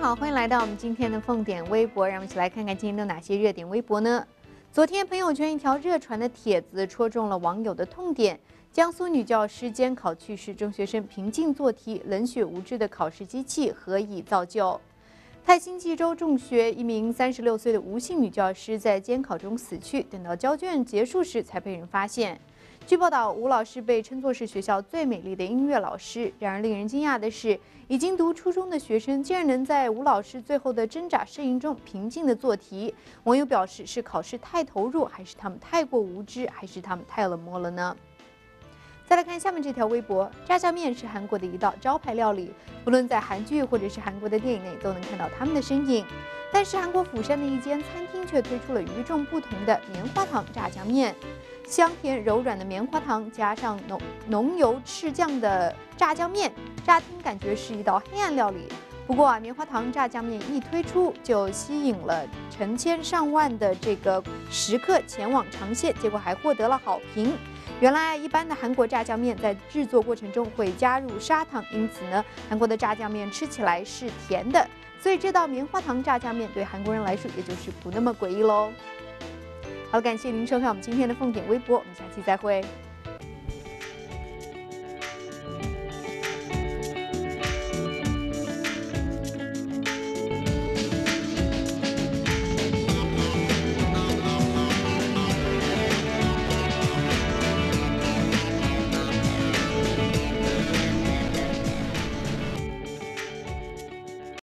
好，欢迎来到我们今天的凤点微博，让我们一起来看看今天的哪些热点微博呢？昨天朋友圈一条热传的帖子戳中了网友的痛点：江苏女教师监考去世，中学生平静做题，冷血无知的考试机器何以造就？泰兴济州中学一名三十六岁的吴姓女教师在监考中死去，等到交卷结束时才被人发现。据报道，吴老师被称作是学校最美丽的音乐老师。然而，令人惊讶的是，已经读初中的学生竟然能在吴老师最后的挣扎呻吟中平静地做题。网友表示：是考试太投入，还是他们太过无知，还是他们太冷漠了呢？再来看下面这条微博：炸酱面是韩国的一道招牌料理，不论在韩剧或者是韩国的电影内，都能看到他们的身影。但是，韩国釜山的一间餐厅却推出了与众不同的棉花糖炸酱面。香甜柔软的棉花糖，加上浓浓油赤酱的炸酱面，乍听感觉是一道黑暗料理。不过啊，棉花糖炸酱面一推出，就吸引了成千上万的这个食客前往尝鲜，结果还获得了好评。原来一般的韩国炸酱面在制作过程中会加入砂糖，因此呢，韩国的炸酱面吃起来是甜的。所以这道棉花糖炸酱面对韩国人来说，也就是不那么诡异喽。好，感谢您收看我们今天的凤点微博，我们下期再会。